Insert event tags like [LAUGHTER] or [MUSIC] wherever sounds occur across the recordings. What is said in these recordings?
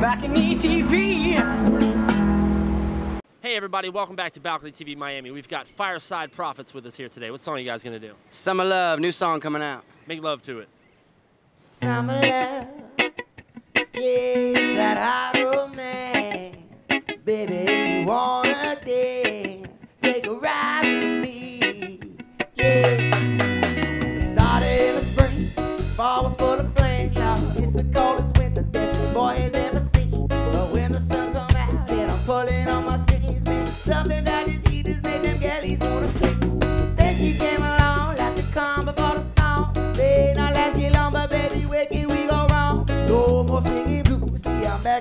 Balcony TV. Hey everybody, welcome back to Balcony TV Miami. We've got Fireside Prophets with us here today. What song are you guys gonna do? Summa Love, new song coming out. Make love to it. Summer love, yeah, that hot romance. Baby, if you wanna dance, take a ride with me. Yeah. It started in the spring, fall was full of flames, y'all. It's the coldest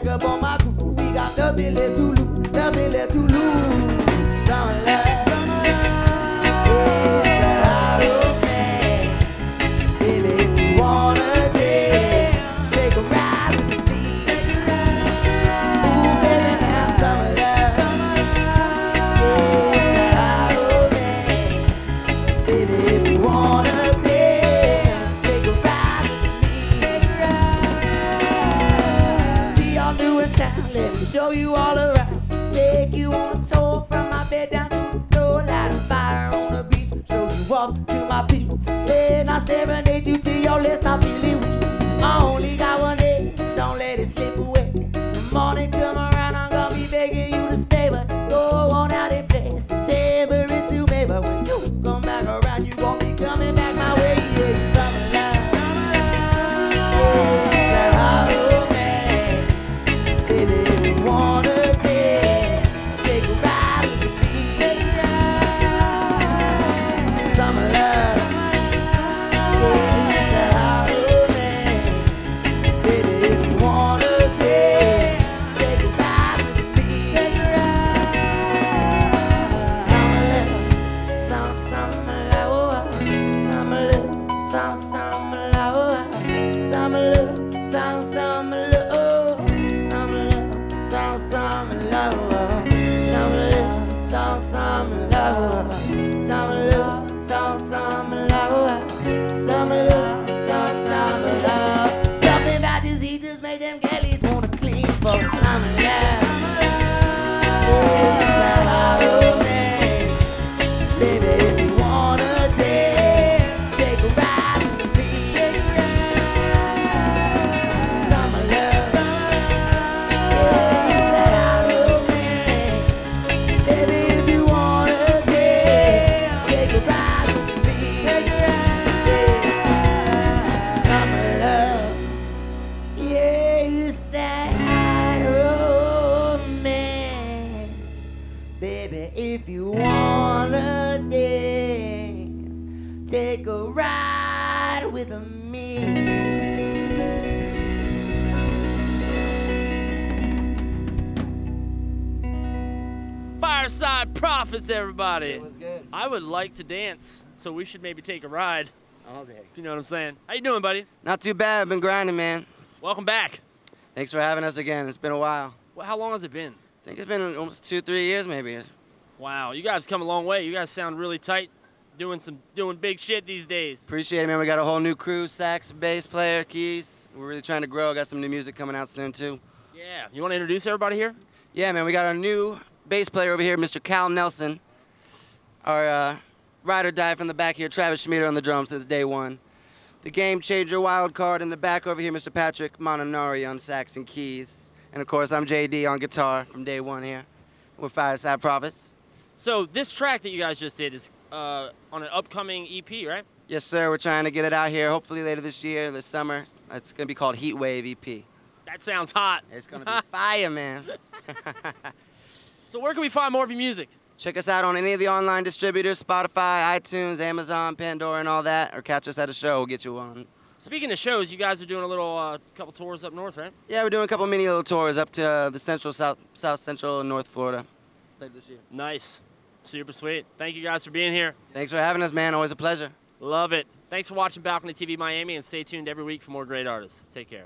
back up on my groove. We got nothing left to lose, nothing left to show you all around. Take you on a tour from my bed down to the floor. Light a fire on the beach, show you off to my peak. Then I serenade you till your lips stop feeling take a ride with me. Fireside Prophets, everybody. It was good. I would like to dance, so we should maybe take a ride. All day. If you know what I'm saying. How you doing, buddy? Not too bad. I've been grinding, man. Welcome back. Thanks for having us again. It's been a while. Well, how long has it been? I think it's been almost two, three years, maybe. Wow, you guys come a long way. You guys sound really tight, doing some doing big shit these days. Appreciate it, man. We got a whole new crew, sax, bass player, keys. We're really trying to grow. Got some new music coming out soon, too. Yeah. You want to introduce everybody here? Yeah, man, we got our new bass player over here, Mr. Cal Nelson. Our uh, ride or die from the back here, Travis Schmeider on the drums since day one. The game changer wild card in the back over here, Mr. Patrick Montanari on sax and keys. And of course, I'm JD on guitar from day one here with Fireside Prophets. So this track that you guys just did is uh, on an upcoming EP, right? Yes, sir. We're trying to get it out here hopefully later this year, this summer. It's going to be called Heat Wave EP. That sounds hot. It's going to be [LAUGHS] fire, man. [LAUGHS] So where can we find more of your music? Check us out on any of the online distributors Spotify, iTunes, Amazon, Pandora, and all that. Or catch us at a show. We'll get you on. Speaking of shows, you guys are doing a little uh, couple tours up north, right? Yeah, we're doing a couple mini little tours up to uh, the central, south, south central, and North Florida later this year. Nice. Super sweet. Thank you guys for being here. Thanks for having us, man. Always a pleasure. Love it. Thanks for watching Balcony TV Miami and stay tuned every week for more great artists. Take care.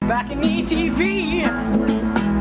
Back in ETV.